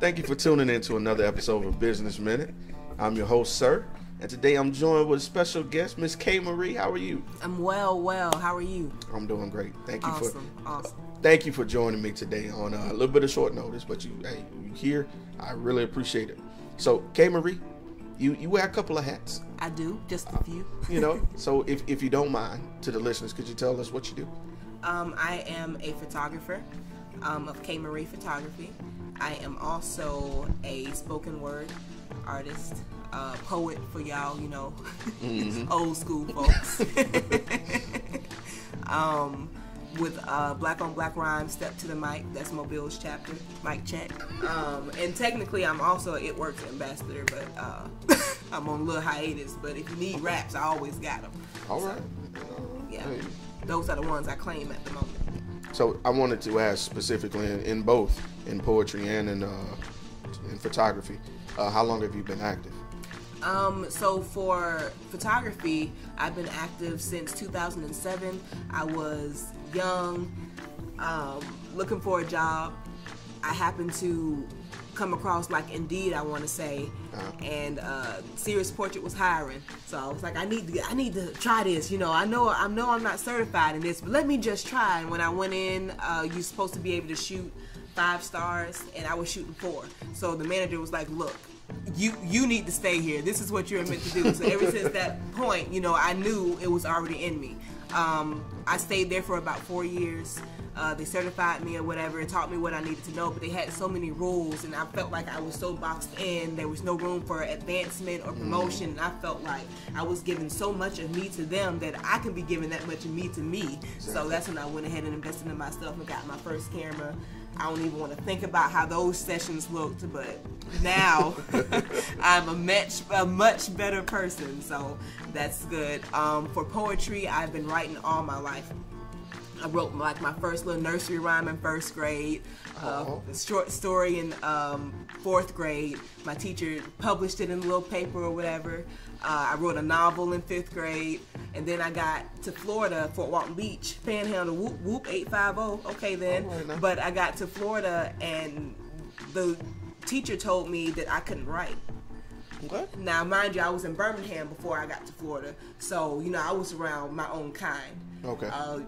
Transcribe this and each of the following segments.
Thank you for tuning in to another episode of Business Minute. I'm your host, Sir, and today I'm joined with a special guest, Miss K. Marie. How are you? I'm well, well. How are you? I'm doing great. Thank you Awesome, for awesome. thank you for joining me today on uh, a little bit of short notice, but you hey you here. I really appreciate it. So K. Marie, you you wear a couple of hats, I do, just a few. you know. so if if you don't mind, to the listeners, could you tell us what you do? Um, I am a photographer um, of K Marie Photography. I am also a spoken word artist, uh, poet for y'all, you know, old school folks. um, with uh, Black on Black Rhyme, Step to the Mic, that's Mobile's chapter, mic check. Um, and technically, I'm also a It Works ambassador, but uh, I'm on a little hiatus. But if you need raps, I always got them. All right. Yeah, Hey. those are the ones I claim at the moment. So I wanted to ask specifically in, in both in poetry and in uh, in photography, uh, how long have you been active? Um, so for photography, I've been active since 2007. I was young, um, looking for a job. I happened to come across like Indeed, I want to say, Uh-huh. and uh, Sears Portrait was hiring. So I was like, I need to, I need to try this. You know, I know, I know, I'm not certified in this, but let me just try. And when I went in, uh, you're supposed to be able to shoot five stars, and I was shooting four. So the manager was like, look you you need to stay here. This is what you're meant to do. So ever since that point, you know, I knew it was already in me. Um, I stayed there for about four years. Uh, they certified me or whatever and taught me what I needed to know, but they had so many rules, and I felt like I was so boxed in. There was no room for advancement or promotion, and I felt like I was giving so much of me to them that I can be giving that much of me to me. So that's when I went ahead and invested in myself and got my first camera. I don't even want to think about how those sessions looked, but now I'm a much a much better person. So that's good. Um, for poetry, I've been writing all my life. I wrote like my first little nursery rhyme in first grade, uh, Oh. a short story in um, fourth grade. My teacher published it in a little paper or whatever. Uh, I wrote a novel in fifth grade, and then I got to Florida, Fort Walton Beach, Panhandle, whoop whoop eight five zero. Okay then, right but I got to Florida, and the teacher told me that I couldn't write. What? Now, mind you, I was in Birmingham before I got to Florida, so you know I was around my own kind. Okay. Uh,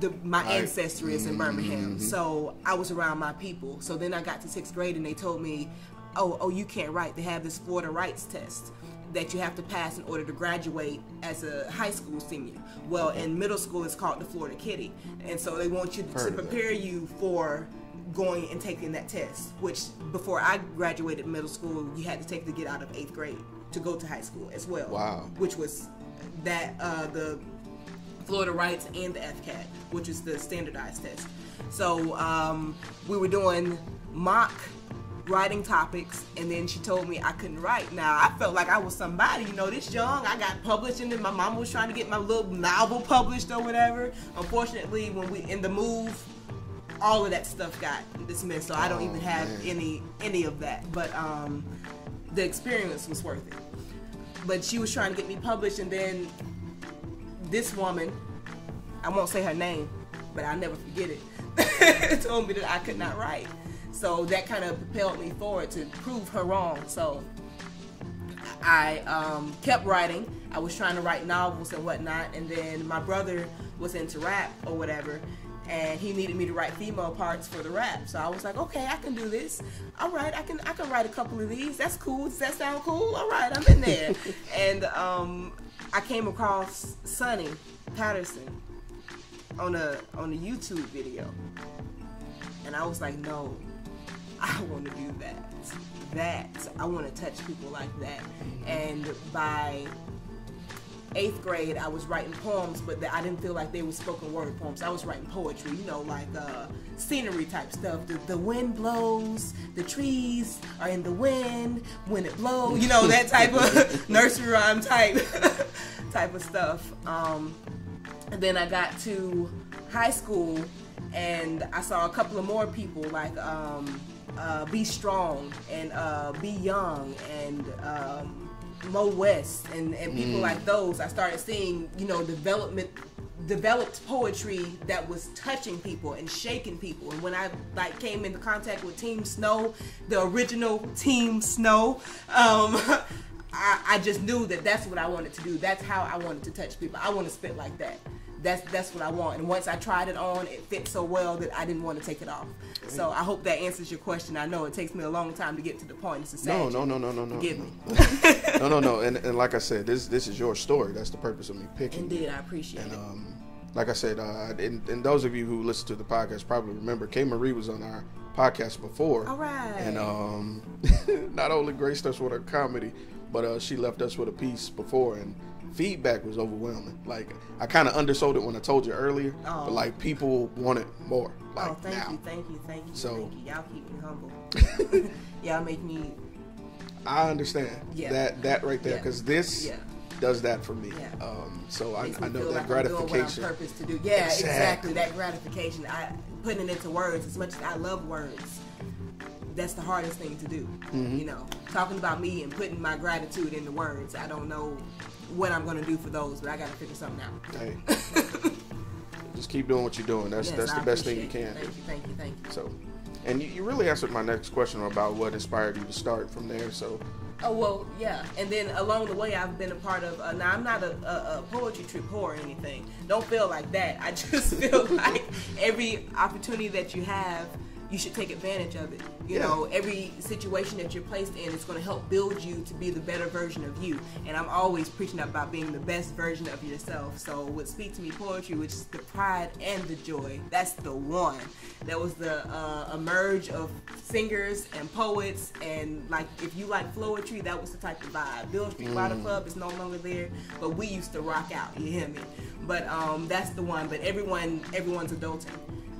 the, my Right. ancestry is in Birmingham, so I was around my people. So then I got to sixth grade, and they told me, "Oh, oh, you can't write. They have this Florida Writes test that you have to pass in order to graduate as a high school senior. Well, in middle school, it's called the Florida Kitty, and so they want you to, that. prepare you for." going and taking that test which before i graduated middle school you had to take to get out of eighth grade to go to high school as well Wow. which was that uh, the Florida Writes and the FCAT, which is the standardized test. So um, we were doing mock writing topics, and then she told me I couldn't write. Now I felt like I was somebody, you know, this young. I got published, and then my mom was trying to get my little novel published or whatever. Unfortunately, when we in the move. All of that stuff got dismissed, so I don't Oh, even have man. any any of that. But um, the experience was worth it. But she was trying to get me published, and then this woman, I won't say her name, but I'll never forget it, told me that I could not write. So that kind of propelled me forward to prove her wrong. So I um, kept writing. I was trying to write novels and whatnot, and then my brother was into rap or whatever, and he needed me to write female parts for the rap. So I was like, okay, I can do this. All right, I can I can write a couple of these. That's cool. Does that sound cool? All right, I'm in there. and um, I came across Sunni Patterson on a on a YouTube video, and I was like, no, I want to do that. That I want to touch people like that. And by eighth grade, I was writing poems, but I didn't feel like they were spoken word poems. I was writing poetry, you know, like uh, scenery type stuff. The, the wind blows, the trees are in the wind when it blows, you know, that type of nursery rhyme type type of stuff. Um, and then I got to high school and I saw a couple of more people like um, uh, Be Strong and uh, Be Young and um, Mo West and, and people like those. I started seeing, you know, development developed poetry that was touching people and shaking people. And when I like came into contact with Team Snow, the original Team Snow, um, I, I just knew that that's what I wanted to do. That's how I wanted to touch people. I want to spit like that. That's that's what I want. And once I tried it on, it fit so well that I didn't want to take it off. So I hope that answers your question. I know it takes me a long time to get to the point. It's a No, sad no, no, no, no, no. Forgive no. me. no, no, no. And, and like I said, this this is your story. That's the purpose of me picking. Indeed, I appreciate And it. um, like I said, uh, and, and those of you who listen to the podcast probably remember K Marie was on our podcast before. All right. And um, not only graced us with her comedy, but uh, she left us with a piece before, and feedback was overwhelming. Like I kind of undersold it when I told you earlier, Oh. but like people wanted more. Like oh, thank now. you, thank you, thank you, So- thank you. Y'all keep me humble. Y'all make me. I understand Yeah. that that right there Yeah. because this Yeah. does that for me. Yeah. Um, so I, I know that like I'm doing what I'm gratification. purpose to do. Yeah, exactly. Exactly. That gratification. I putting it into words. As much as I love words, that's the hardest thing to do. Mm-hmm. You know, talking about me and putting my gratitude into words. I don't know what I'm gonna do for those, but I gotta figure something out. Hey, just keep doing what you're doing. That's Yes, that's the I best thing you can it. do. Thank you, thank you, thank you. So, and you, you really answered my next question about what inspired you to start from there. So, Oh well, yeah. And then along the way, I've been a part of. Uh, now I'm not a, a, a poetry trip whore or anything. Don't feel like that. I just feel like every opportunity that you have, you should take advantage of it. You Yeah. know, every situation that you're placed in is going to help build you to be the better version of you. And I'm always preaching about being the best version of yourself. So with Speak to Me Poetry, which is the pride and the joy, that's the one. That was the uh, a merge of singers and poets. And like, if you like flowetry, that was the type of vibe. Bill Street Water Club is no longer there, but we used to rock out. You hear me? But um, that's the one. But everyone, everyone's adulting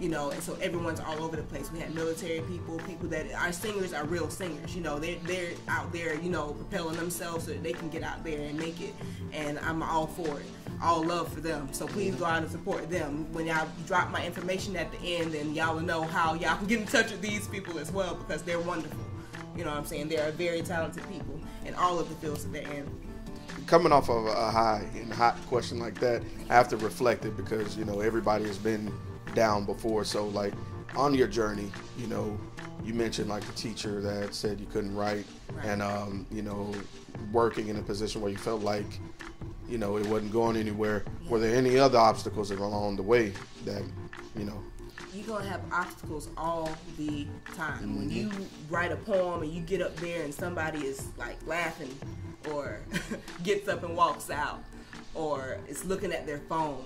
you know, and so everyone's all over the place. We had military people, people that our singers are real singers. You know, they're they're out there, you know, propelling themselves so that they can get out there and make it. And I'm all for it, all love for them. So please go out and support them. When y'all drop my information at the end, and y'all will know how y'all can get in touch with these people as well because they're wonderful. You know what I'm saying? They are very talented people in all of the fields that they're in. coming off of a high and hot question like that, I have to reflect it because you know everybody has been down before. So like on your journey, you know, you mentioned like the teacher that said you couldn't write, Right. and um, you know, working in a position where you felt like, you know, it wasn't going anywhere. Were there any other obstacles along the way that, you know? you're gonna have obstacles all the time. When Mm-hmm. you write a poem and you get up there and somebody is like laughing or gets up and walks out or is looking at their phone.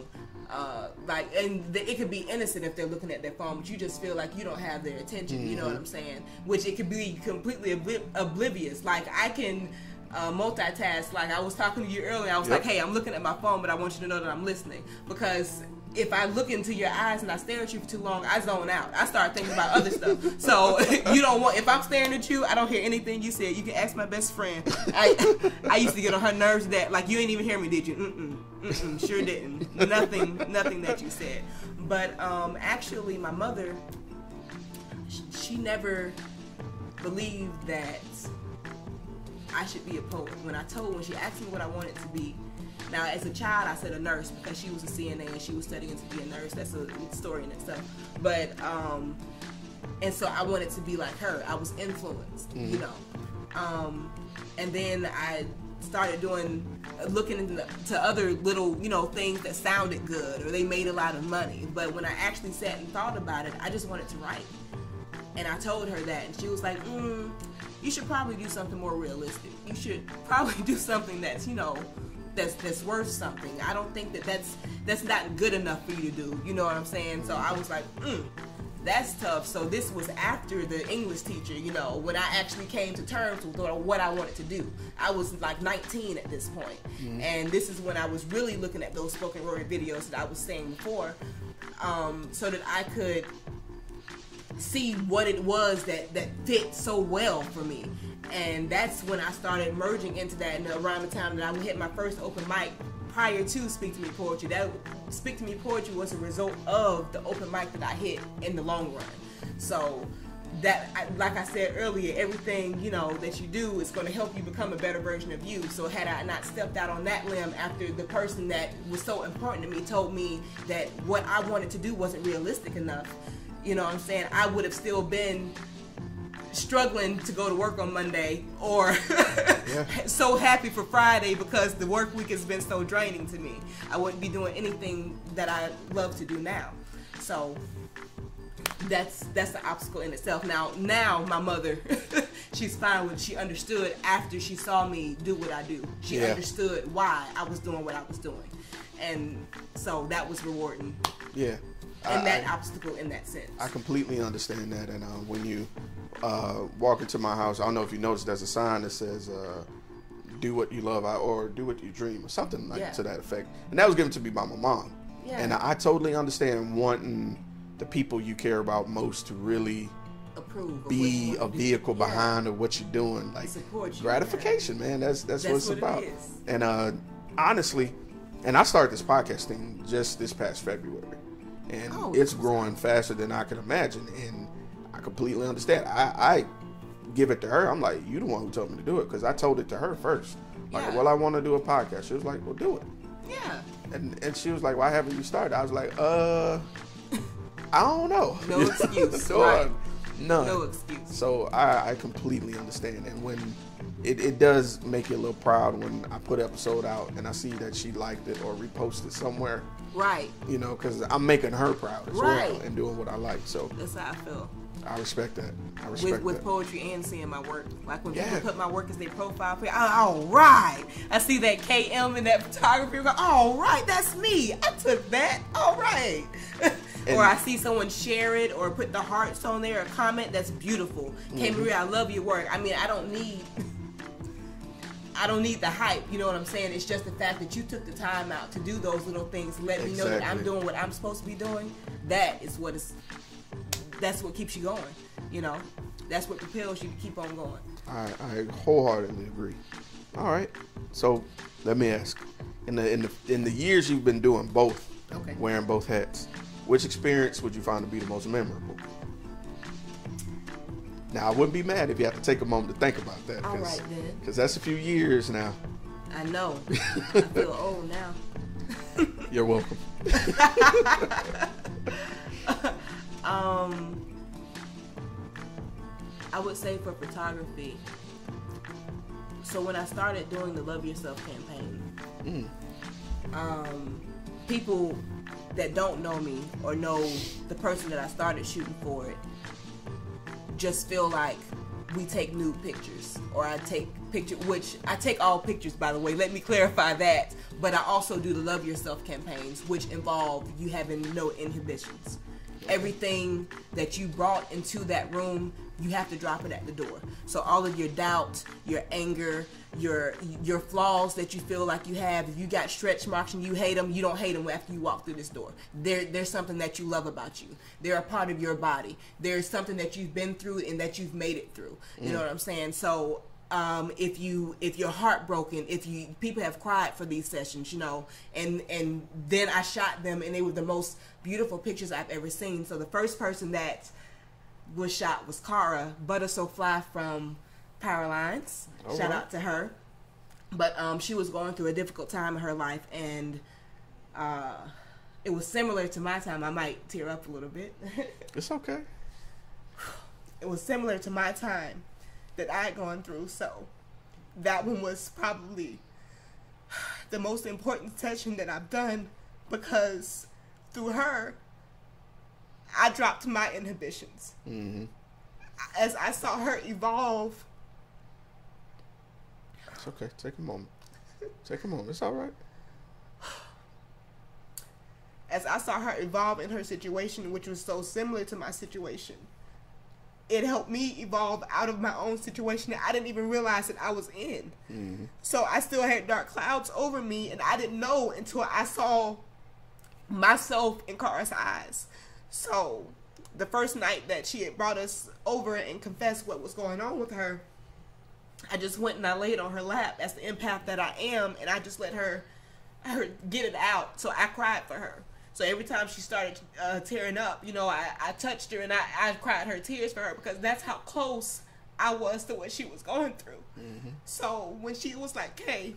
Uh, like and th- it could be innocent if they're looking at their phone, but you just feel like you don't have their attention. You know Mm-hmm. what I'm saying? Which it could be completely obli- oblivious. Like I can uh, multitask. Like I was talking to you earlier, I was Yep. like, "Hey, I'm looking at my phone, but I want you to know that I'm listening." Because if I look into your eyes and I stare at you for too long, I zone out. I start thinking about other stuff. So you don't want. If I'm staring at you, I don't hear anything you said. You can ask my best friend. I I used to get on her nerves that like you ain't even hear me, did you? Mm-mm, mm-mm, sure didn't. Nothing, nothing that you said. But um, actually, my mother, she never believed that I should be a poet. When I told, when she asked me what I wanted to be, now as a child I said a nurse because she was a CNA and she was studying to be a nurse. That's a story in itself. But um, and so I wanted to be like her. I was influenced, you know. Um, and then I started doing looking into to other little you know things that sounded good or they made a lot of money. But when I actually sat and thought about it, I just wanted to write. And I told her that, and she was like, mm, "You should probably do something more realistic. You should probably do something that's, you know, that's that's worth something. I don't think that that's that's not good enough for you to do. You know what I'm saying?" So I was like, mm, "That's tough." So this was after the English teacher, you know, when I actually came to terms with what I wanted to do. I was like 19 at this point, and this is when I was really looking at those spoken word videos that I was saying before, um, so that I could see what it was that that fit so well for me and that's when i started merging into that and around the time that i hit my first open mic prior to speak to me poetry that speak to me poetry was a result of the open mic that i hit in the long run so that like I said earlier, everything you know that you do is going to help you become a better version of you. So had I not stepped out on that limb after the person that was so important to me told me that what I wanted to do wasn't realistic enough, you know what I'm saying? I would have still been struggling to go to work on Monday or so happy for Friday because the work week has been so draining to me. I wouldn't be doing anything that I love to do now. So that's that's the obstacle in itself. Now now my mother she's fine with she understood after she saw me do what I do. She Yeah. understood why I was doing what I was doing. And so that was rewarding. Yeah. And I- that I- obstacle in that sense. I completely understand that. And uh, when you uh, walk into my house, I don't know if you noticed, there's a sign that says, uh, "Do what you love," or "Do what you dream," or something like Yeah. to that effect. And that was given to me by my mom. Yeah. And I totally understand wanting the people you care about most to really approve be a to do. vehicle Yeah. behind of what you're doing. Like you, gratification, man. That's that's, what it's what about. And uh, honestly, and I started this podcast thing just this past February, and Oh, it's growing faster than I can imagine. And I completely understand. I, I give it to her. I'm like, you the one who told me to do it because I told it to her first. Like, Yeah. well, I want to do a podcast. She was like, well, do it. Yeah. And and she was like, why haven't you started? I was like, uh, I don't know. No excuse, No, right. None. No excuse. So I, I completely understand. And when it, it does make you a little proud when I put episode out and I see that she liked it or reposted somewhere, Right. you know, because I'm making her proud as well and doing what I like. So That's how I feel. I respect that. I respect With, with that. poetry and seeing my work. Like when Yeah. people put my work as their profile pic, I, all right. I see that KM in that photography. Go, all right, that's me. I took that. All right. Or I see someone share it or put the hearts on there or comment. That's beautiful. K Mm-hmm. Maria, I love your work. I mean, I don't need. I don't need the hype, you know what I'm saying? It's just the fact that you took the time out to do those little things, let me know that I'm doing what I'm supposed to be doing. That is what is that's what keeps you going. You know, that's what propels you to keep on going. I, I wholeheartedly agree. All right. So let me ask, in the in the in the years you've been doing both, Okay. wearing both hats, which experience would you find to be the most memorable? Now I wouldn't be mad if you have to take a moment to think about that, All right, then. because that's a few years now. I know. I feel old now. You're welcome. Um, I would say for photography. So when I started doing the Love Yourself campaign, um, people that don't know me or know the person that I started shooting for it just feel like we take nude pictures or I take picture which I take all pictures by the way let me clarify that. But I also do the love yourself campaigns which involve you having no inhibitions everything that you brought into that room you have to drop it at the door. So all of your doubt your anger your your flaws that you feel like you have if you got stretch marks and you hate them you don't hate them after you walk through this door. There there's something that you love about you. They're a part of your body. There's something that you've been through and that you've made it through. You mm. know what i'm saying? So um, if you if you're heartbroken if you people have cried for these sessions you know and and then i shot them and they were the most beautiful pictures i've ever seen so the first person that was shot was Cara Butter So Fly from Power Lines. Shout Alright. out to her. But um, she was going through a difficult time in her life, and uh, it was similar to my time. I might tear up a little bit. It's okay. it was similar to my time that I had gone through. So that one was probably the most important session that I've done because through her, I dropped my inhibitions. hmm As I saw her evolve, It's okay. Take a moment. Take a moment. It's all right. as I saw her evolve in her situation, which was so similar to my situation, it helped me evolve out of my own situation that I didn't even realize that I was in. Mm-hmm. So I still had dark clouds over me, and I didn't know until I saw myself in Cara's eyes. So the first night that she had brought us over and confessed what was going on with her, I just went and I laid on her lap as the empath that I am, and I just let her, her get it out. So I cried for her. So every time she started uh, tearing up, you know, I, I touched her and I, I cried her tears for her because that's how close I was to what she was going through. Mm-hmm. So when she was like, "Hey,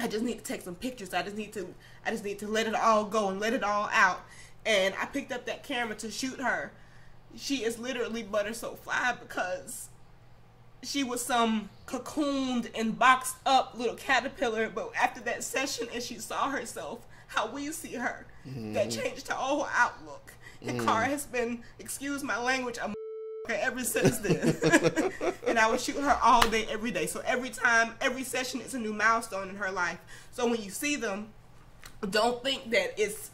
I just need to take some pictures. I just need to I just need to let it all go and let it all out." And I picked up that camera to shoot her. She is literally butter so fly because she was some cocooned and boxed up little caterpillar. But after that session, and she saw herself how we see her, that mm-hmm. changed her whole outlook. And mm. Cara has been, excuse my language, a ever since then. and I would shoot her all day, every day. So every time, every session is a new milestone in her life. So when you see them, don't think that it's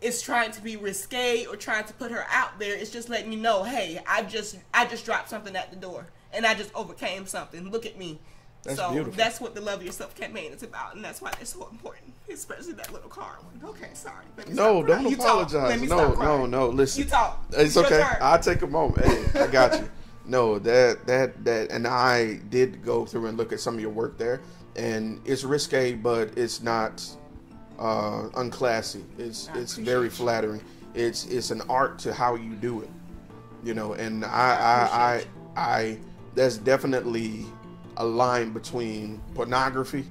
it's trying to be risque or trying to put her out there. It's just letting you know, hey, I just I just dropped something at the door and I just overcame something. Look at me. That's so beautiful. that's what the Love Yourself campaign is about, and that's why it's so important, especially that little car one. Okay, sorry. No, don't You apologize. me No, no, no. Listen, You talk. It's your okay. I'll take a moment. Hey, I got you. No, that that that, and I did go through and look at some of your work there, and it's risque, but it's not uh, unclassy. It's I it's very you. flattering. It's it's an art to how you do it, you know. And I I I I, I there's definitely a line between pornography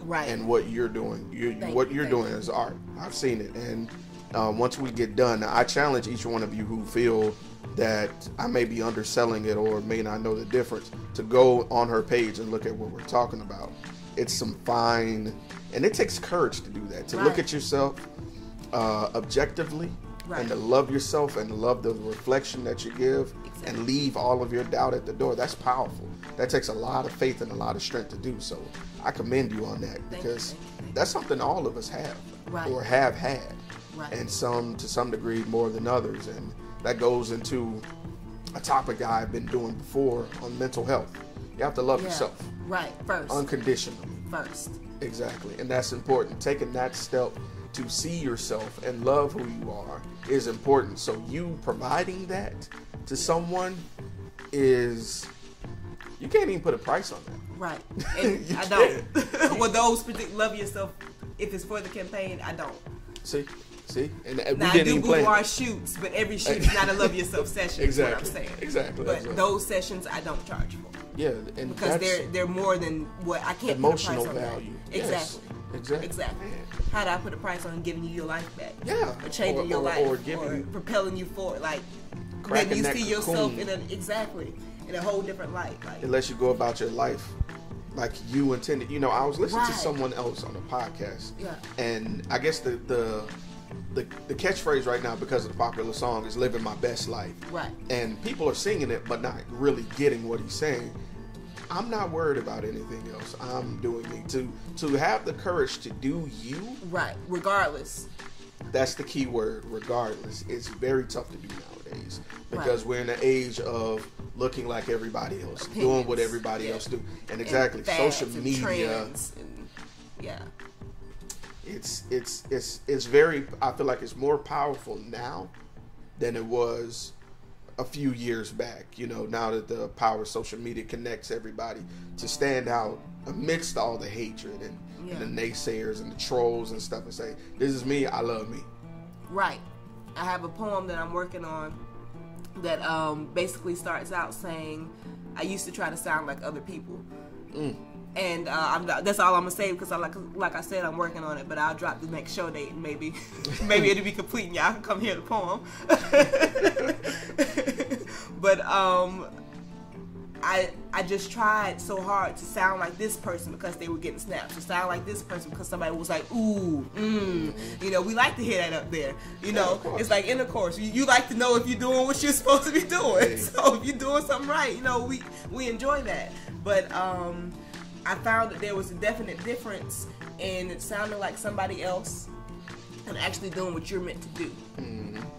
right. and what you're doing. You, Thank what you, you're doing is art. I've seen it, and uh, once we get done, I challenge each one of you who feel that I may be underselling it or may not know the difference to go on her page and look at what we're talking about. It's some fine, and it takes courage to do that. To look at yourself uh, objectively. Right. And to love yourself and love the reflection that you give. And leave all of your doubt at the door. That's powerful. That takes a lot of faith and a lot of strength to do. So I commend you on that because thank you, thank you. that's something all of us have Right. or have had. Right. And some to some degree more than others. And that goes into a topic I've been doing before on mental health. You have to love Yeah. yourself Right. First. unconditionally. first. Exactly. And that's important. Taking that step to see yourself and love who you are is important. So you providing that to someone is you can't even put a price on that. Right. I don't. well, those love yourself. If it's for the campaign, I don't. See? See? And uh, we Now I didn't do even plan. boudoir shoots, but every shoot is not a love yourself session. Exactly. Is what I'm saying. Exactly. But right. those sessions I don't charge for Yeah, and because they're they're more than what I can't emotional put a price on value. That. Yes. Exactly. Exactly. How do I put a price on giving you your life back? Yeah. Or changing Or- your or- life, or giving you- propelling you forward, like letting you see yourself cocoon. in a exactly in a whole different light. Like Unless you go about your life like you intended. You know, I was listening to someone else on a podcast. Yeah. And I guess the the the, the catchphrase right now because of the popular song is living my best life. Right. And people are singing it but not really getting what he's saying. I'm not worried about anything else. I'm doing me. To to have the courage to do you, right, regardless. that's the key word, regardless. It's very tough to do nowadays. Because we're in an age of looking like everybody else, doing what everybody Yeah. else do. And and exactly, fads social media and- yeah. it's it's it's it's very I feel like it's more powerful now than it was a few years back. You know, now that the power of social media connects everybody to stand out amidst all the hatred and, Yeah. and the naysayers and the trolls and stuff and say, This is me, I love me. Right. I have a poem that I'm working on that um, basically starts out saying, "I used to try to sound like other people," and uh, I'm that's all I'm gonna say because I like like I said I'm working on it. But I'll drop the next show date and maybe maybe it'll be complete and y'all can come hear the poem. but um, I I just tried so hard to sound like this person because they were getting snaps. To sound like this person because somebody was like, ooh, mm. You know, we like to hear that up there. You know, course. it's like intercourse. You, you like to know if you're doing what you're supposed to be doing. So if you're doing something right, you know, we we enjoy that. But um, I found that there was a definite difference in it sounding like somebody else and actually doing what you're meant to do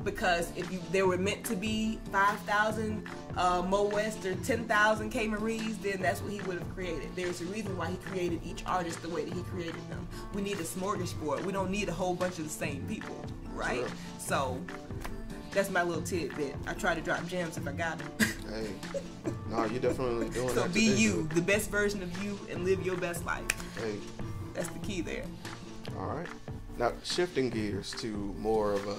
because if you they were meant to be 5,000 uh, Mo West or 10,000 K Marie's, then that's what he would have created. There's a reason why he created each artist the way that he created them. We need a smorgasbord. We don't need a whole bunch of the same people, right? Sure. So that's my little tidbit. I try to drop gems if I got them. Hey. no, you're definitely doing so that. be today, you, the best version of you, and live your best life. Hey. That's the key there. All right. Now shifting gears to more of a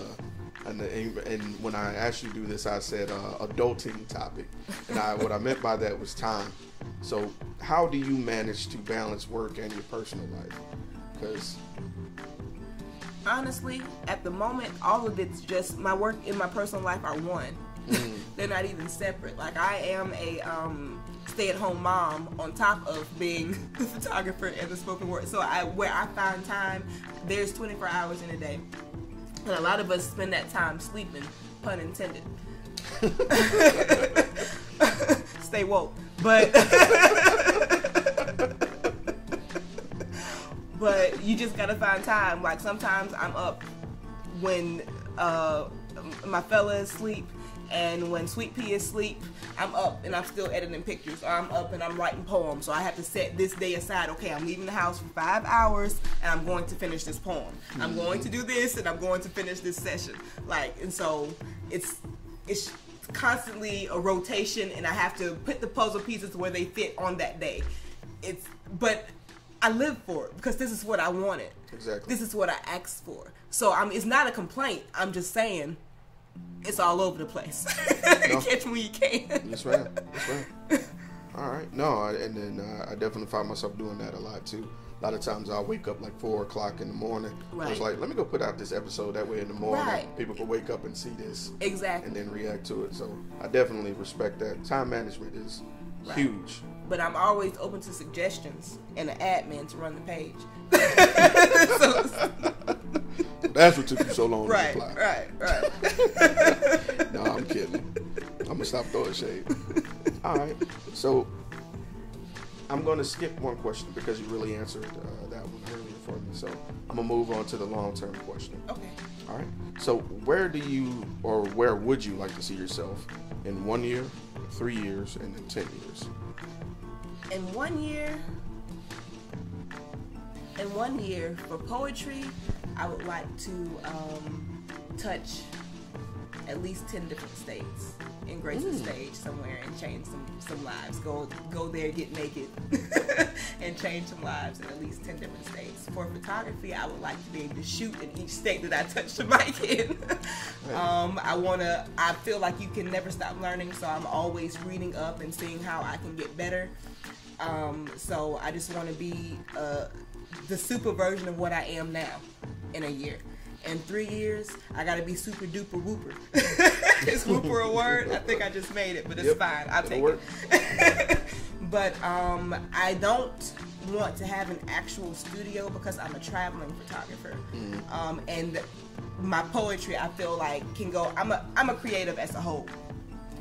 and, and when I asked you to do this, I said uh, adulting topic, and I, what I meant by that was time. So, how do you manage to balance work and your personal life? Because honestly, at the moment, all of it's just my work and my personal life are one. Mm. They're not even separate. Like I am a um, stay-at-home mom on top of being the photographer and the spoken word. So I, where I find time, there's 24 hours in a day, and a lot of us spend that time sleeping. Pun intended. Stay woke, but. But you just gotta find time. Like sometimes I'm up when uh, my fella is asleep, and when Sweet Pea is asleep, I'm up and I'm still editing pictures, or I'm up and I'm writing poems. So I have to set this day aside. Okay, I'm leaving the house for five hours, and I'm going to finish this poem. Mm-hmm. I'm going to do this, and I'm going to finish this session. Like, and so it's it's constantly a rotation, and I have to put the puzzle pieces where they fit on that day. It's but I live for it because this is what I wanted. Exactly. This is what I asked for. So I'm. It's not a complaint. I'm just saying, it's all over the place. No. Catch me when you can. Yes, ma'am. Yes, ma'am. All right. No, and then uh, I definitely find myself doing that a lot too. A lot of times I'll wake up like four o'clock in the morning. Right. I was like, let me go put out this episode. That way in the morning, right. people can wake up and see this. Exactly. And then react to it. So I definitely respect that. Time management is right. huge but I'm always open to suggestions and an admin to run the page. so, That's what took you so long right, to reply. Right, right, no, I'm kidding. I'm gonna stop throwing shade. All right, so I'm gonna skip one question because you really answered uh, that one earlier for me. So I'm gonna move on to the long-term question. Okay. All right. So where do you or where would you like to see yourself in one year, three years, and in ten years? In one year, in one year for poetry, I would like to um, touch at least ten different states and grace the stage somewhere and change some some lives. Go go there, get naked, and change some lives in at least ten different states. For photography, I would like to be able to shoot in each state that I touch the mic in. um, I wanna. I feel like you can never stop learning, so I'm always reading up and seeing how I can get better. Um, so I just want to be uh, the super version of what I am now in a year. In three years, I gotta be super duper whooper. Is whooper a word? I think I just made it, but it's yep. fine. I'll take it. but um, I don't want to have an actual studio because I'm a traveling photographer, mm. um, and my poetry I feel like can go. I'm a I'm a creative as a whole,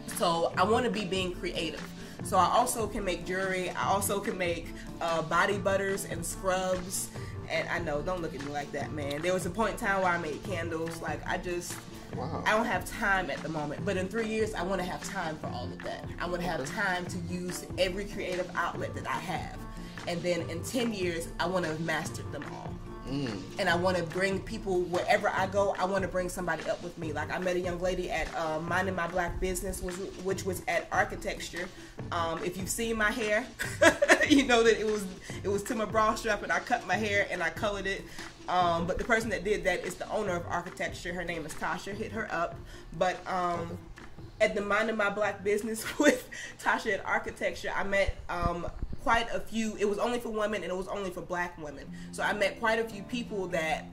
so I want to be being creative. So I also can make jewelry. I also can make uh, body butters and scrubs. And I know, don't look at me like that, man. There was a point in time where I made candles. Like I just, wow. I don't have time at the moment. But in three years, I want to have time for all of that. I want to have time to use every creative outlet that I have. And then in 10 years, I want to have mastered them all. And I want to bring people wherever I go. I want to bring somebody up with me. Like I met a young lady at uh, Minding My Black Business, which, which was at Architecture. Um, if you've seen my hair, you know that it was it was to my bra strap, and I cut my hair and I colored it. Um, but the person that did that is the owner of Architecture. Her name is Tasha. Hit her up. But um, at the Minding My Black Business with Tasha at Architecture, I met um, quite a few. It was only for women and it was only for black women. So I met quite a few people that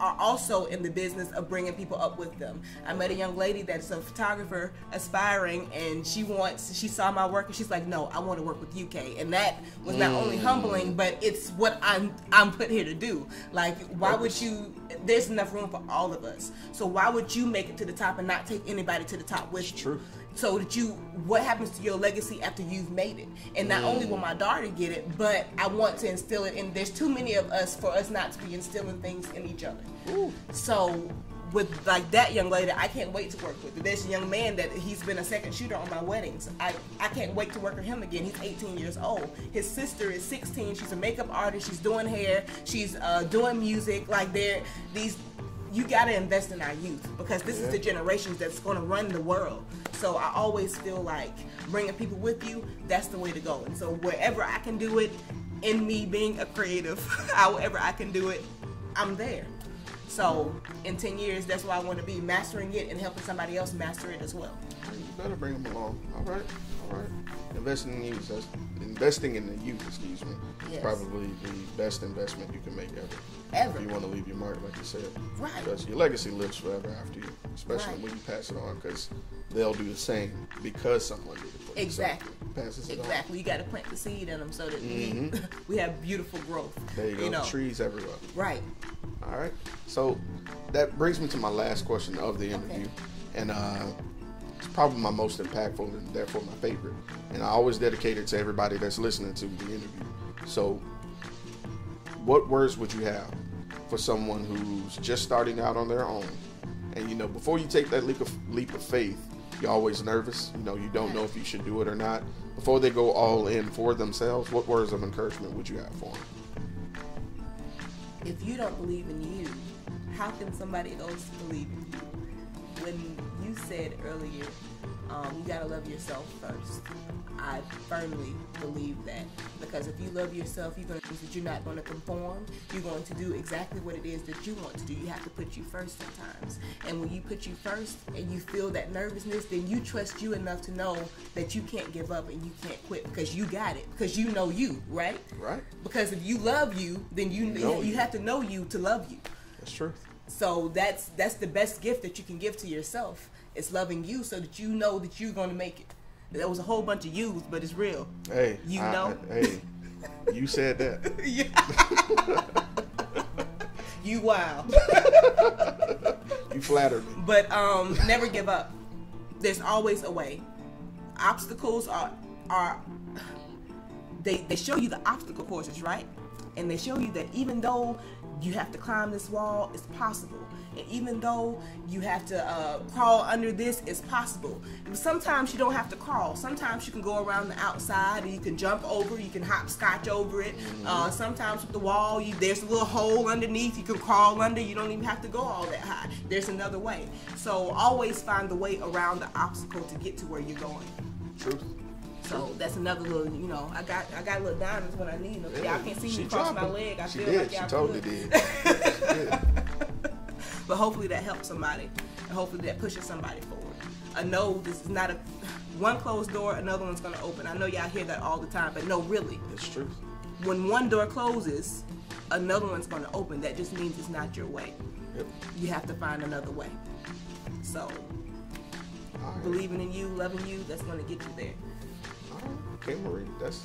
are also in the business of bringing people up with them. I met a young lady that's a photographer aspiring and she wants she saw my work and she's like, "No, I want to work with UK." And that was not mm. only humbling, but it's what I'm I'm put here to do. Like, why would you there's enough room for all of us. So why would you make it to the top and not take anybody to the top with you? True so that you what happens to your legacy after you've made it and not mm. only will my daughter get it but i want to instill it and there's too many of us for us not to be instilling things in each other Ooh. so with like that young lady, I can't wait to work with. There's a young man that he's been a second shooter on my weddings. I, I can't wait to work with him again. He's 18 years old. His sister is 16. She's a makeup artist. She's doing hair. She's uh, doing music. Like they're these you got to invest in our youth because this yeah. is the generations that's going to run the world. So I always feel like bringing people with you, that's the way to go. And so wherever I can do it, in me being a creative, however I can do it, I'm there. So in 10 years, that's why I want to be mastering it and helping somebody else master it as well. You better bring them along. All right, all right. Investing in youth, that's, investing in the youth, excuse me, Yes. is probably the best investment you can make ever. Ever. If you want to leave your mark, like you said. Right. Because your legacy lives forever after you, especially Right. when you pass it on, because they'll do the same because someone did it for you. Exactly. passes it Exactly. You got to plant the seed in them so that Mhm. we, we have beautiful growth. There you go. know. Trees everywhere. Right. All right. So that brings me to my last question of the interview, and uh, it's probably my most impactful and therefore my favorite. And I always dedicate it to everybody that's listening to the interview. So, what words would you have for someone who's just starting out on their own? And you know, before you take that leap of leap of faith, you're always nervous. You know, you don't know if you should do it or not. Before they go all in for themselves, what words of encouragement would you have for them? If you don't believe in you, how can somebody else believe in you? When you said earlier, um, you gotta love yourself first. I firmly believe that because if you love yourself, you're to that you're not going to conform. You're going to do exactly what it is that you want to do. You have to put you first sometimes. And when you put you first and you feel that nervousness, then you trust you enough to know that you can't give up and you can't quit because you got it because you know you, right? Right. Because if you love you, then you know you you. have to know you to love you. That's true. So that's that's the best gift that you can give to yourself. It's loving you so that you know that you're gonna make it. There was a whole bunch of yous, but it's real. Hey, You I- know? I- hey, you said that. yeah. you wow. You flattered me. But um, never give up. There's always a way. Obstacles are are they they show you the obstacle courses, right? And they show you that even though you have to climb this wall, it's possible. And even though you have to uh, crawl under this, it's possible. Sometimes you don't have to crawl. Sometimes you can go around the outside, and you can jump over. You can hopscotch over it. Uh, sometimes with the wall, you, there's a little hole underneath. You can crawl under. You don't even have to go all that high. There's another way. So always find the way around the obstacle to get to where you're going. Truth. So that's another little, you know, I got I got little diamonds when I need them. Yeah, y'all can't see she me cross my leg. I she feel did. like she y'all totally could. did. She did. But hopefully that helps somebody, and hopefully that pushes somebody forward. A no, this is not a one closed door, another one's gonna open. I know y'all hear that all the time, but no, really, It's true. when one door closes, another one's gonna open. That just means it's not your way. Yep. You have to find another way. So right. believing in you, loving you, that's gonna get you there. Okay, Marie. That's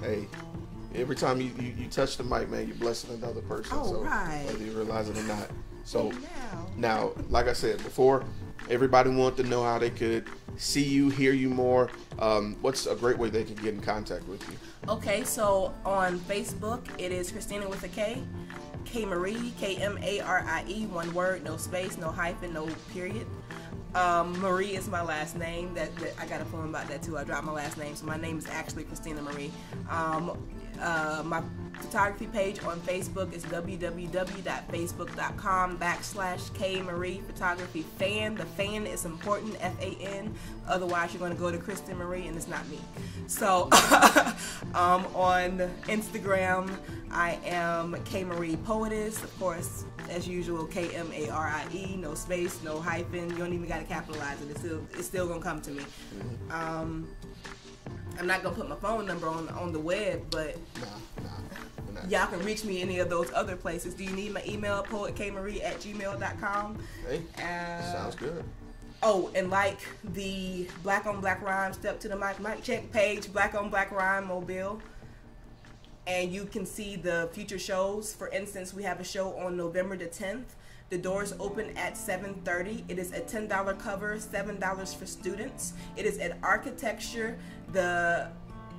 hey. Every time you, you, you touch the mic, man, you're blessing another person. All so right. whether you realize it or not. So Now. now, like I said before, everybody wanted to know how they could see you, hear you more. Um, what's a great way they can get in contact with you? Okay, so on Facebook, it is Christina with a K, K Marie, K M A R I E, one word, no space, no hyphen, no period. Um, Marie is my last name. That, that I got a poem about that too. I dropped my last name, so my name is actually Christina Marie. Um, uh, my photography page on Facebook is www.facebook.com backslash K Marie Photography Fan. The fan is important, F A N. Otherwise, you're going to go to Kristen Marie, and it's not me. So um, on Instagram, I am K Marie Poetess. Of course, as usual, K M A R I E, no space, no hyphen. You don't even got to capitalize it. It's still, it's still to come to me. Um, I'm not gonna put my phone number on on the web, but Nah, nah. y'all can reach me any of those other places. Do you need my email? Poetkmarie at gmail.com. Hey, Uh, sounds good. Oh, and like the Black on Black Rhyme Step to the Mic Mic Check page, Black on Black Rhyme Mobile. And you can see the future shows. For instance, we have a show on November the 10th. The doors open at 7:30. It is a $10 cover, $7 for students. It is at Architecture. The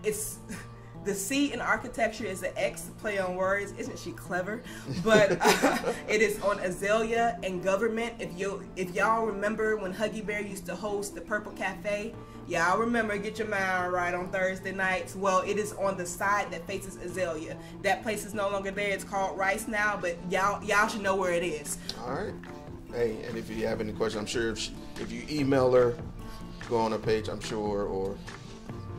it's the C in architecture is the X play on words. Isn't she clever? But uh, it is on Azalea and Government. If you if y'all remember when Huggy Bear used to host the Purple Cafe, y'all remember get your mind right on Thursday nights. Well, it is on the side that faces Azalea. That place is no longer there. It's called Rice now, but y'all y'all should know where it is. All right. Hey, and if you have any questions, I'm sure if she, if you email her, go on her page, I'm sure, or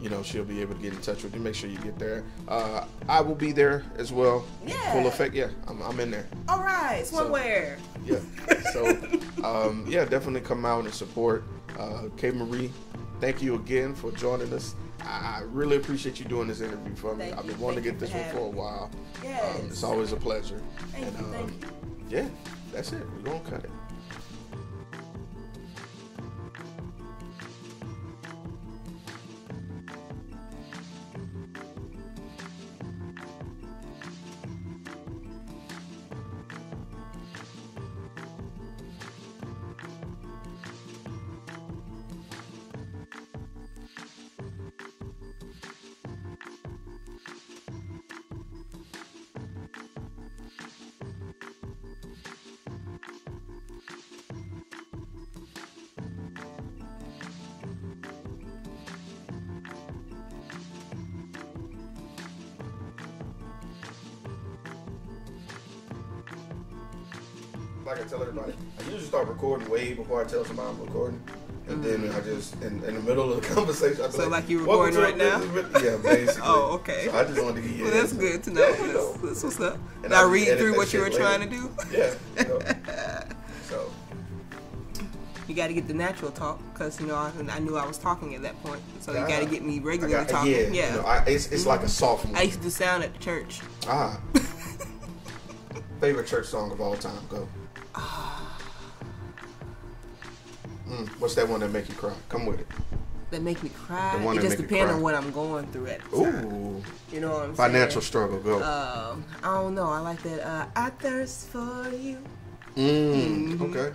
you know she'll be able to get in touch with you. Make sure you get there. Uh, I will be there as well. Yeah. Full effect. Yeah, I'm, I'm in there. All right, So- swimwear. Yeah. So, um, yeah, definitely come out and support uh, K Marie. Thank you again for joining us. I really appreciate you doing this interview for me. Thank I've been wanting to get this for one for a while. Yes. Um, it's always a pleasure. Thank and you, um, thank you. yeah, that's it. We're gonna cut it. Like I tell everybody, I usually start recording way before I tell somebody I'm recording. And then I just, in, in the middle of the conversation, I Mm. So like you "Welcome recording right now?" Yeah, basically. Oh, okay. So I just wanted to get you Well, that's good to know. Yeah, you know. That's, that's what's up. And I read through what you were shit trying to do? Yeah. You know. so, You got to get the natural talk because you know I, I knew I was talking at that point, so you got to get me regularly got, talking. yeah, Yeah, You know, I, it's, it's like a sophomore. I used to do sound at the church. ah. Favorite church song of all time? Go. Mm, what's that one that make you cry? Come with it. That make me cry. The It just depends on what I'm going through at the time. Ooh. You know what I'm Financial saying? struggle. Go. Um, I don't know. I like that. Uh, I thirst for you. mm, okay.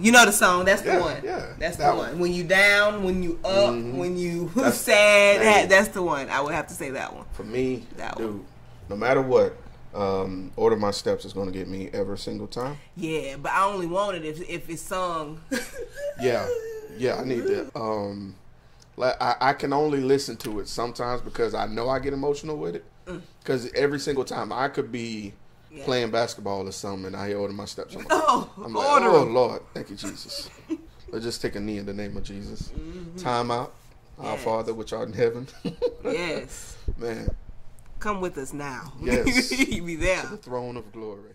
You know the song. That's the Yeah, one. yeah, That's that the one. one. When you down, when you up, Mhm. when you That's- sad. That, that's the one. I would have to say that one. For me, That dude, one. no matter what, um, Order My Steps is going to get me every single time. Yeah, but I only want it if if it's sung. Yeah, yeah, I need that. Um, like I, I can only listen to it sometimes because I know I get emotional with it. Because every single time I could be Yeah. playing basketball or something, and I hear Order My Steps. I'm like, Oh, I'm like, order oh. Lord, thank you, Jesus. Let's just take a knee in the name of Jesus. Time out. Our Mm-hmm. Father which art in heaven. yes. Man, Come with us now. Yes. you be there. the throne of glory.